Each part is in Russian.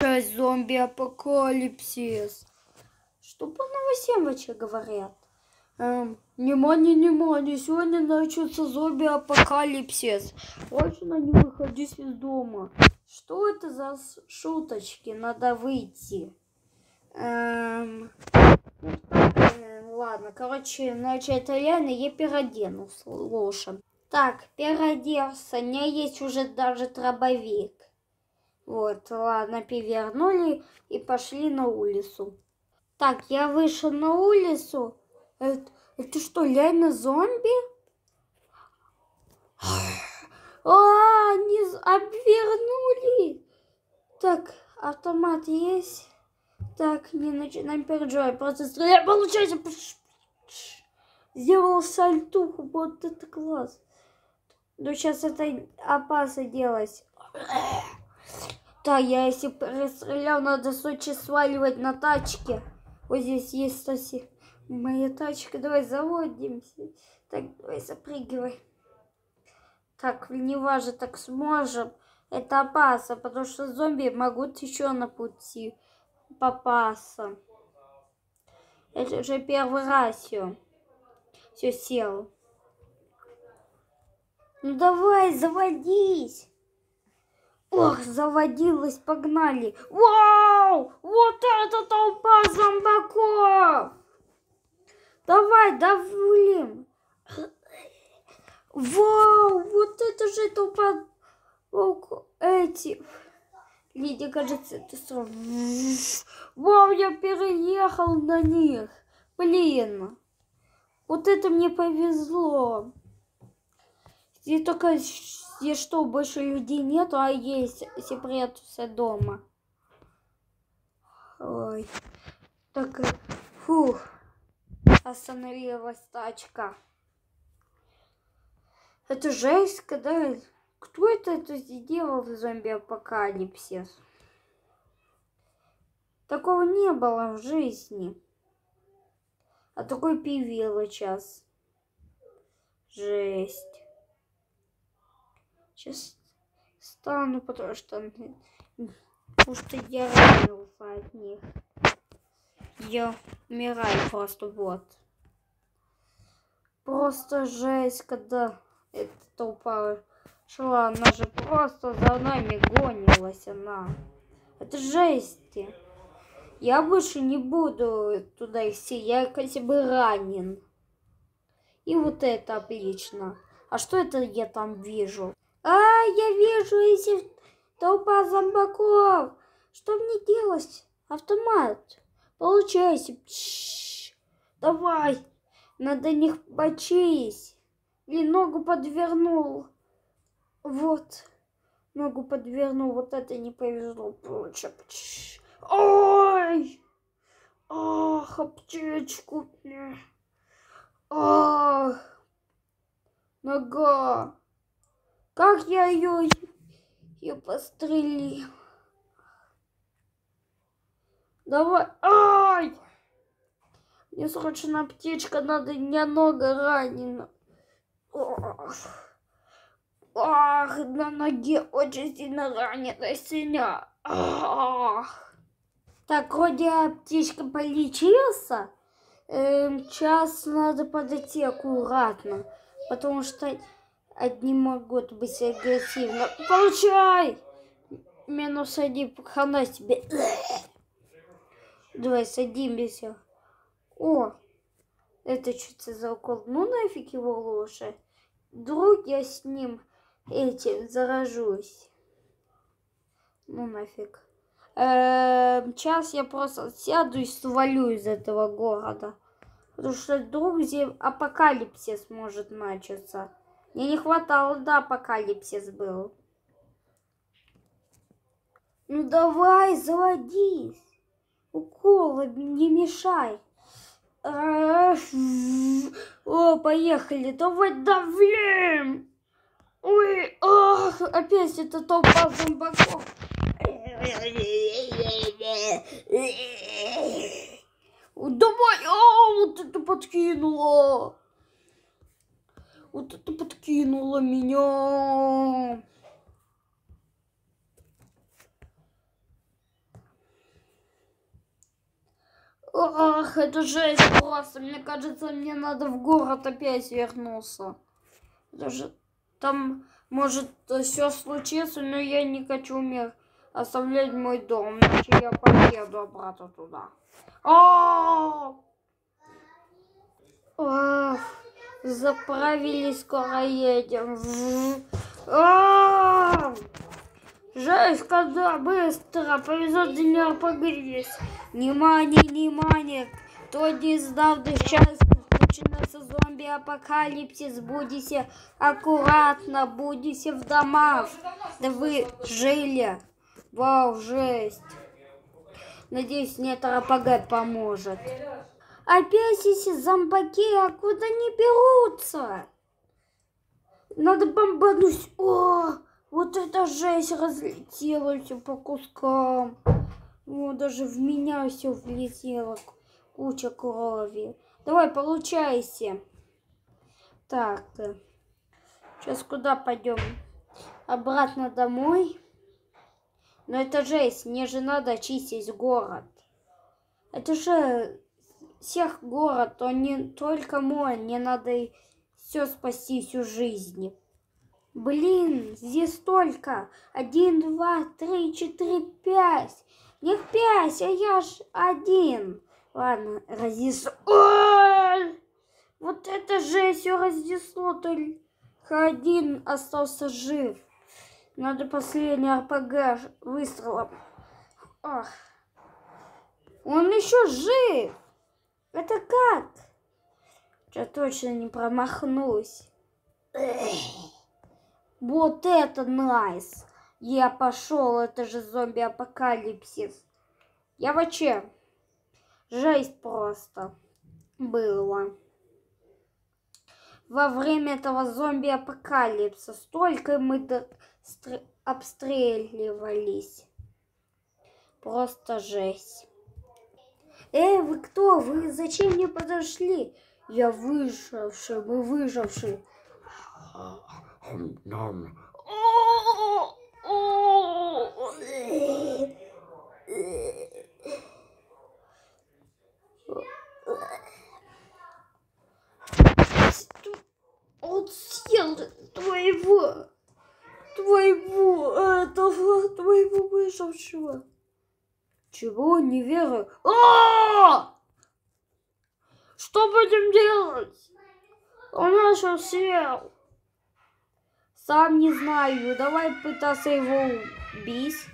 Зомби-апокалипсис. Что по новостям вообще говорят? Эм, внимание, внимание, сегодня начнется зомби-апокалипсис. Срочно не выходите из дома. Что это за шуточки? Надо выйти. Эм, ну, так, э, ладно, короче, значит, это реально я переоденусь, лошадь. Так, переоделся, у меня есть уже даже дробовик. Вот, ладно, перевернули и пошли на улицу. Так, я вышел на улицу. Это, это что, реально зомби? А, они обвернули. Так, автомат есть. Так, не начинаем переживать, просто стрелять. Получается, сделал сальтуху, вот это класс. Но сейчас это опасно делать. Да, я если перестрелял, надо сочи сваливать на тачке. Вот здесь есть соси. Моя тачка, давай заводимся. Так, давай запрыгивай. Так, не важно, так сможем. Это опасно, потому что зомби могут еще на пути попасться. Это уже первый раз все. Все сел. Ну давай, заводись. Ох, заводилась, погнали. Вау! Вот это толпа зомбаков! Давай, давлим. Вау, вот это же толпа волк- эти. Лидия, кажется, это сразу. Вау, я переехал на них. Блин. Вот это мне повезло. Здесь только здесь что, больше людей нету, а есть все прячутся дома. Ой. Так, фух. Остановилась тачка. Это жесть, когда... Кто это, это сделал зомби-апокалипсис? Такого не было в жизни. А такой пивило сейчас. Жесть. Сейчас стану, потому что... Потому что я ранился от них. Я умираю просто вот. Просто жесть, когда эта толпа шла. Она же просто за нами гонилась она. Это жесть. Я больше не буду туда идти. Я хотя бы ранен. И вот это отлично. А что это я там вижу? А, я вижу эти толпа зомбаков. Что мне делать? Автомат. Получайся. Пш. Давай. Надо них почесть. Блин, ногу подвернул. Вот. Ногу подвернул. Вот это не повезло. Получа. Ой. Ах, аптечку. Ах. Нога. Как я ее, ее пострелил? Давай. Ай! Мне срочно аптечка надо, меня нога ранена. Ох. Ах, на ноге очень сильно ранена синя. Ах. Так, вроде аптечка полечился. Эм, сейчас надо подойти аккуратно, потому что одни могут быть агрессивны. Получай! Минус один, хана тебе. Давай садимся. О, это что за укол? Ну нафиг его лучше. Вдруг я с ним этим заражусь. Ну нафиг. Эм, Сейчас я просто сяду и свалю из этого города. Потому что вдруг здесь апокалипсис может начаться. Мне не хватало, да, апокалипсис был. Ну давай, заводись. Уколы не мешай. О, поехали, давай давлем. Ой, ах, опять это толпа зомбаков. Давай, а, вот это подкинуло. Вот это подкинуло меня. Ах, это жесть просто. Мне кажется, мне надо в город опять вернуться. Даже там может все случится, но я не хочу умер оставлять мой дом, иначе я поеду обратно туда. А! -а, -а, -а! Заправились, скоро едем. А! Жесть, когда быстро повезет дня погрелись. Внимание, внимание, кто не знал, да сейчас начинается зомби-апокалипсис. Будете аккуратно, будете в домах. Да вы жили. Вау, жесть. Надеюсь, мне РПГ поможет. Опять эти зомбаки откуда не берутся? Надо бомбануть. О, вот эта жесть разлетелась по кускам. О, даже в меня все влетело. Куча крови. Давай, получайся. Так. Сейчас куда пойдем? Обратно домой. Но это жесть. Мне же надо чистить город. Это же всех город, то не только мой. Мне надо все спасти всю жизнь. Блин, здесь столько. Один, два, три, четыре, пять. Них пять, а я ж один. Ладно, разнесу. Вот это же все разнесло. Только один остался жив. Надо последний РПГ выстрелом. Ах. Он еще жив. Это как? Я точно не промахнусь. Вот это найс! Я пошел, это же зомби-апокалипсис. Я вообще... Жесть просто было. Во время этого зомби-апокалипса столько мы обстреливались. Просто жесть. Эй, вы кто? Вы зачем мне подошли? Я выживший, мы выживший. Он съел твоего, твоего, этого, твоего выжившего. Чего? Не верю. А! Что будем делать? Он наша съел. Сам не знаю. Давай пытаться его убить.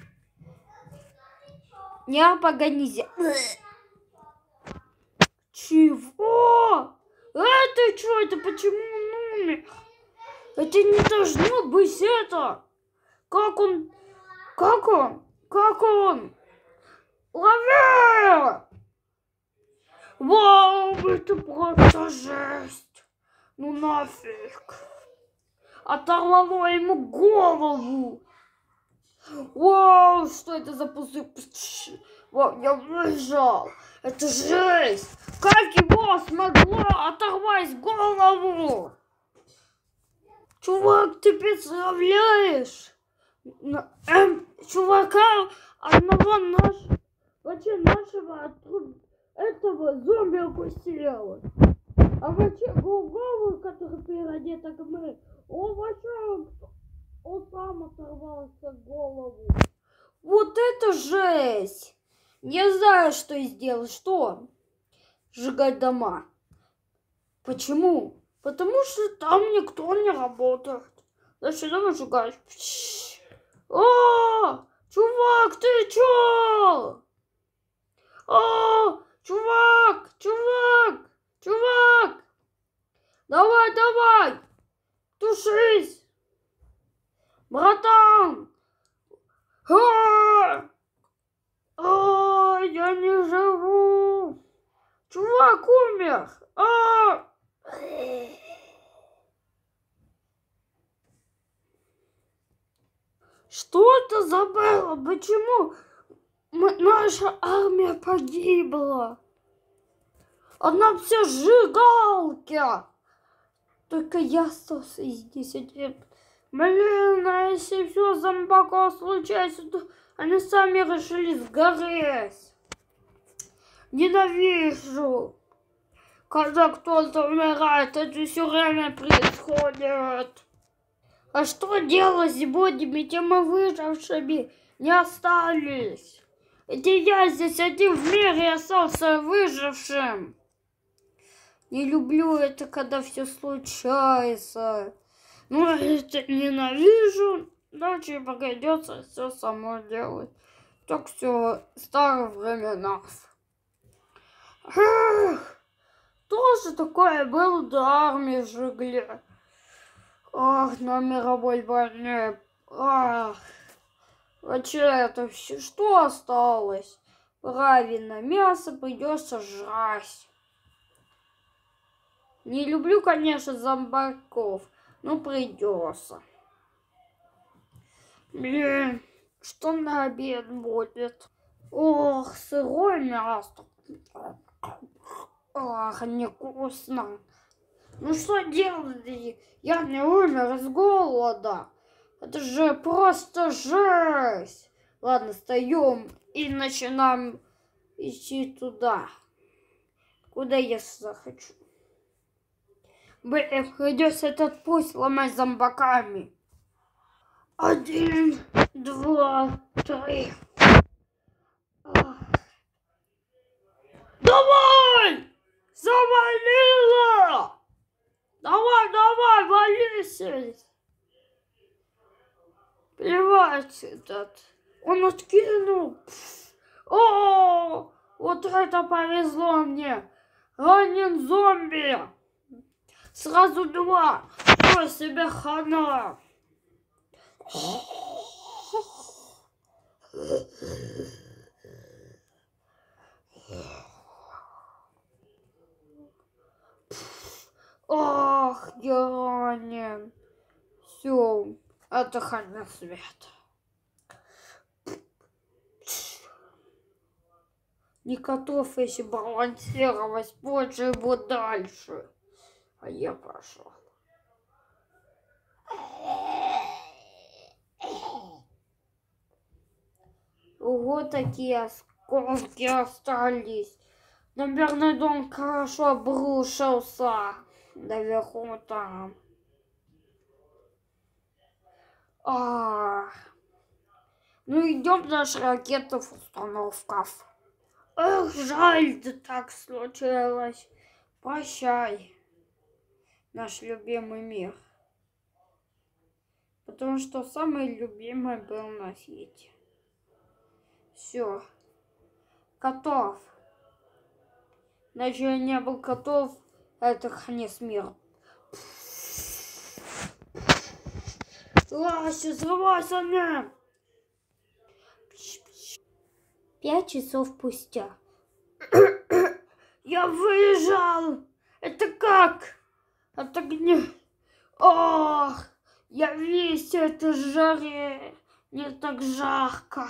Не погонизи. Чего? Это что? Это почему он умер? Это не должно быть это. Как он? Как он? Как он? Вау, это просто жесть. Ну нафиг. Оторвало ему голову. Вау, что это за пузырь? Вау, я выжил. Это жесть. Как его смогло оторвать голову? Чувак, ты представляешь? Эм, чувака одного нашего вообще нашего отруб... этого зомби укусила. А вообще Гугову, который переодет как мы, он вообще он сам оторвался голову. Вот это жесть! Не знаю, что сделать. Что? Сжигать дома. Почему? Потому что там никто не работает. Значит, дома сжигать. О, чувак, ты чё? О, чувак, чувак, чувак! Давай, давай! Тушись! Братан! А, а, я не живу! Чувак умер! А! Что это за было? Почему наша армия погибла. Она все сжигалки. Только я остался здесь один. Блин, а если все зомбаков случается, то они сами решили сгореть. Ненавижу. Когда кто-то умирает, это все время происходит. А что делать с бодями, теми выжившими не остались? Это я здесь один в мире остался выжившим. Не люблю это, когда все случается. Ну, это ненавижу, иначе придется все само делать. Так все старых временах. Эх, тоже такое было до армии в Жигле. Ах, на мировой войне. Ах. Вообще это все, что осталось? Правильно, мясо придется жрать. Не люблю, конечно, зомбаков, но придется. Блин, что на обед будет? Ох, сырое мясо. Ах, невкусно. Ну что делать? Я не умер с голода. Это же просто жесть. Ладно, встаем и начинаем идти туда. Куда я захочу. Блин, придется этот путь ломать зомбаками. Один, два, три. Давай! Завалила! Давай, давай, вались! Плевать этот. Он откинул. О, вот это повезло мне. Ранен зомби. Сразу два. Что себе хана. Ох, я ранен. Все, это конец света. Не готов еще балансировать, больше его дальше. А я пошел. Вот такие осколки остались. Наверное, дом хорошо обрушился. Наверху там. А, ну идем наш ракетов установков. Эх, жаль, да так случилось. Прощай наш любимый мир. Потому что самый любимый был на свете. Все. Котов. Я не был котов, это конец мира. Лася, взрывайся мне! Пять часов спустя. Я выезжал! Это как? Это где? Ох, я весь это жаре. Мне так жарко.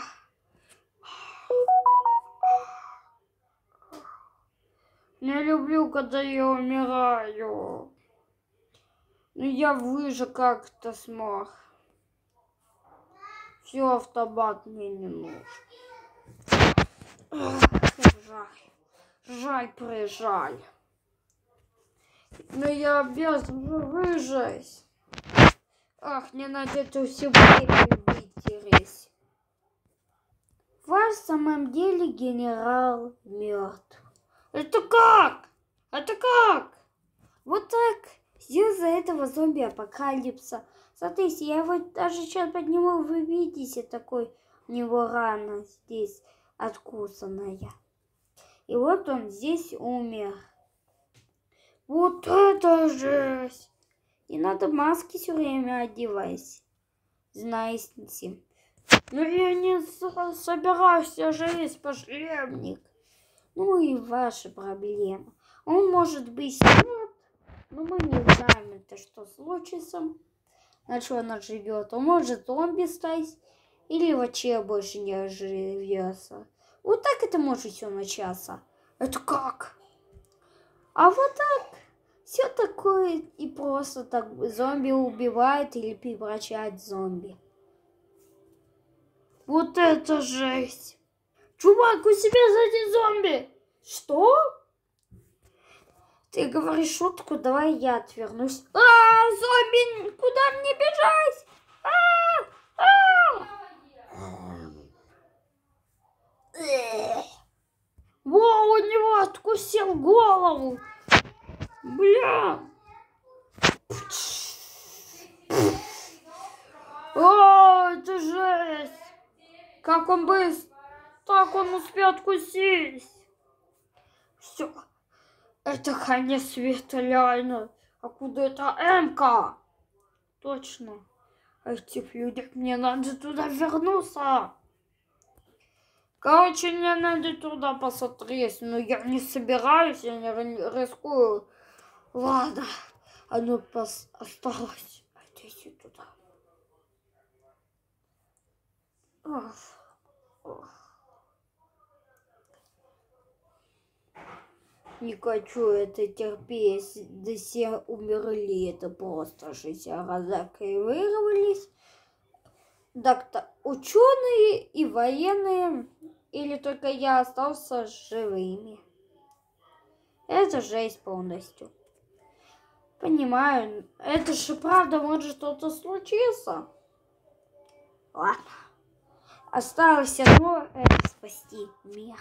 Не люблю, когда я умираю. Но я выжил как-то смог. Все, автобат мне не нужен. Жаль. Жаль, прижаль. Но я обязан выжить. Ах, мне надо это все время вытереть. В самом деле генерал мертв. Это как? Это как? Вот так. Из-за этого зомби-апокалипса. Смотрите, я вот даже сейчас подниму, вы видите, такой у него рана здесь откусанная. И вот он здесь умер. Вот это жесть! И надо маски все время одевать. Знаете. Но я не собираюсь жить пожребник. Ну и ваши проблемы. Он может быть нет, но мы не знаем, это что случится. На что она живет. Он может зомби стать или вообще больше не оживется. Вот так это может все начаться. Это как? А вот так. Все такое и просто так зомби убивает или превращает в зомби. Вот это жесть. Чувак, у себя сзади зомби. Что? Ты говоришь шутку, давай я отвернусь. А, зомби, куда мне бежать? А, а! Во, у него откусил голову. Бля. О, это жесть. Как он быстро. Так он успел откусить. Все. Это конец света, реально. А куда это Эмка? Точно. Этих людей мне надо туда вернуться. Короче, мне надо туда посмотреть, но я не собираюсь, я не ри- рискую. Ладно, оно пос... осталось. Идите туда. Ох, ох. Не хочу это терпеть. Да все умерли. Это просто жизнь. Разокривировались. Доктор, ученые и военные. Или только я остался живыми. Это жесть полностью. Понимаю. Это же правда может что-то случиться. Ладно. Осталось одно спасти мир.